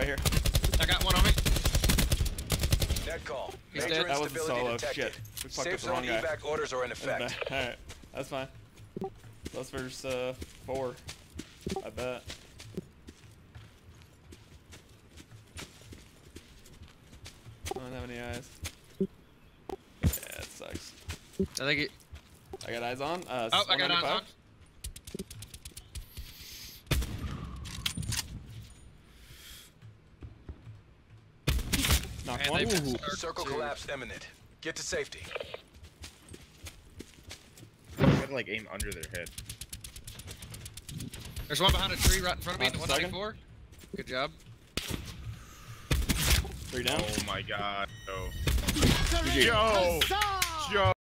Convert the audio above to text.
right here. I got one on me. Net call. He's Major dead. That was a solo. detected. Shit. We fucked Safe up the wrong guy. evac orders are in effect. Alright, that's fine. Let's versus uh, four. I bet. I don't have any eyes. Yeah, it sucks. I think it. I got eyes on. Uh, Oh, I got eyes on. Knock And one. Ooh. Circle to- collapse imminent. Get to safety. You gotta like aim under their head. There's one behind a tree right in front of me. Knocked a second. 194. Good job. Three down. Oh my god. Oh. Yo! Yo!